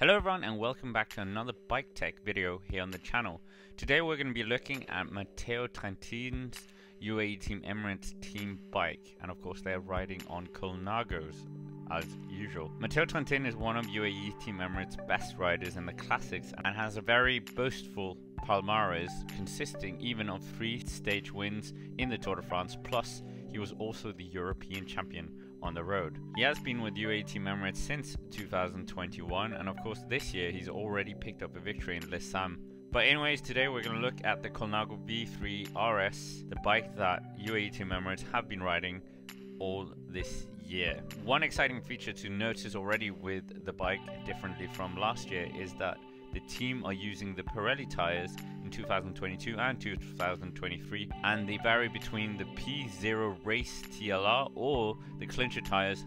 Hello everyone and welcome back to another bike tech video here on the channel. Today we're going to be looking at Matteo Trentin's UAE Team Emirates team bike and of course they're riding on Colnagos as usual. Matteo Trentin is one of UAE Team Emirates best riders in the classics and has a very boastful palmares consisting even of three stage wins in the Tour de France plus he was also the European champion on the road. He has been with UAE Team Emirates since 2021, and of course, this year he's already picked up a victory in Le Samyn. But, anyways, today we're going to look at the Colnago V3 RS, the bike that UAE Team Emirates have been riding all this year. One exciting feature to notice already with the bike, differently from last year, is that the team are using the Pirelli tires in 2022 and 2023, and they vary between the P0 Race TLR or the Clincher tires,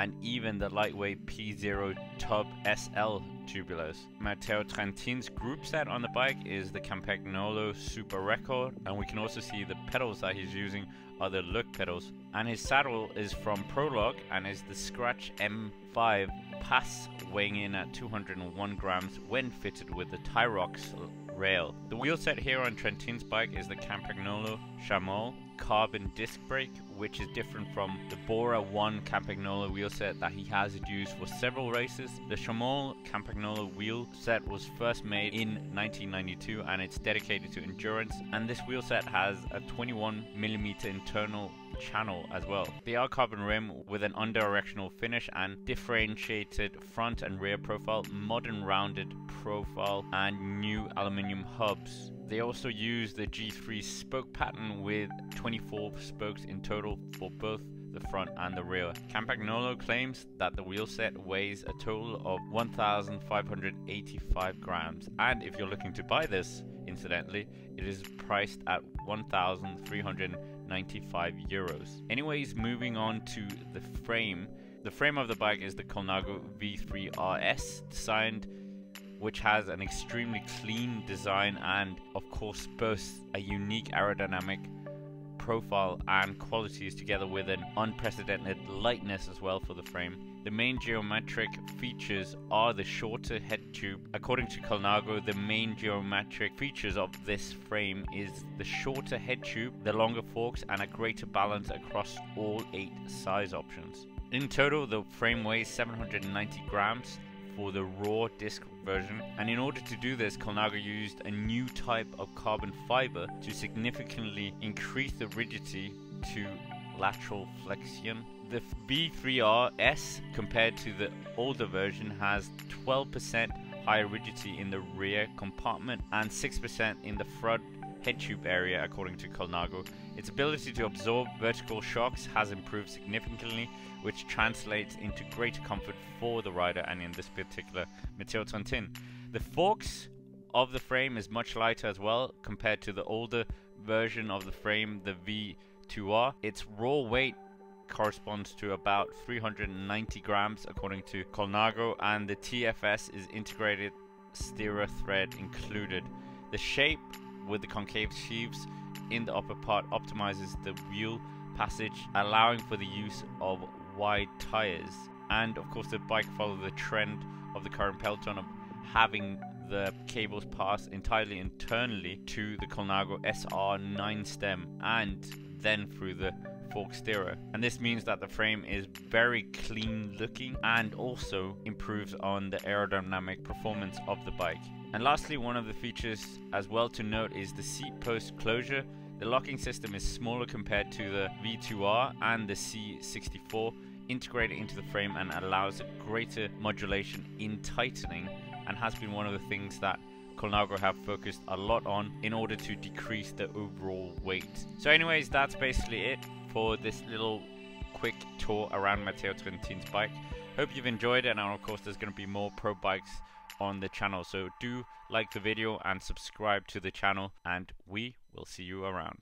and even the lightweight P0 Tub SL tubulars. Matteo Trentin's group set on the bike is the Campagnolo Super Record, and we can also see the pedals that he's using are the Look pedals. And his saddle is from Prologo and is the Scratch M5 Pass, weighing in at 201 grams when fitted with the Tirox rail. The wheel set here on Trentin's bike is the Campagnolo Shamal carbon disc brake, which is different from the Bora 1 Campagnolo wheel set that he has used for several races. The Shamal Campagnolo wheel set was first made in 1992 and it's dedicated to endurance and this wheel set has a 21mm internal channel as well. The R carbon rim with an unidirectional finish and differentiated front and rear profile, modern rounded profile and new aluminium hubs. They also use the G3 spoke pattern with 24 spokes in total for both the front and the rear. Campagnolo claims that the wheel set weighs a total of 1,585 grams and if you're looking to buy this, incidentally, it is priced at 1,395 euros. Anyways, moving on to the frame. The frame of the bike is the Colnago V3 RS, designed which has an extremely clean design and of course boasts a unique aerodynamic profile and qualities together with an unprecedented lightness as well for the frame. The main geometric features are the shorter head tube. According to Colnago, the main geometric features of this frame is the shorter head tube, the longer forks, and a greater balance across all eight size options. In total, the frame weighs 790 grams for the raw disc version and in order to do this Colnago used a new type of carbon fiber to significantly increase the rigidity to lateral flexion. The V3RS, compared to the older version has 12% higher rigidity in the rear compartment and 6% in the front head tube area according to Colnago. Its ability to absorb vertical shocks has improved significantly which translates into greater comfort for the rider and in this particular Matteo Trentin. The forks of the frame is much lighter as well compared to the older version of the frame, the V2R. Its raw weight corresponds to about 390 grams according to Colnago and the TFS is integrated steerer thread included. The shape with the concave sheaves in the upper part optimizes the wheel passage allowing for the use of wide tires and of course the bike follows the trend of the current peloton of having the cables pass entirely internally to the Colnago SR9 stem and then through the fork steerer and this means that the frame is very clean looking and also improves on the aerodynamic performance of the bike. And lastly one of the features as well to note is the seat post closure. The locking system is smaller compared to the V2R and the C64 integrated into the frame and allows greater modulation in tightening and has been one of the things that Colnago have focused a lot on in order to decrease the overall weight. So anyways, that's basically it for this little quick tour around Matteo Trentin's bike. Hope you've enjoyed it and of course there's going to be more pro bikes on the channel. So do like the video and subscribe to the channel and we will see you around.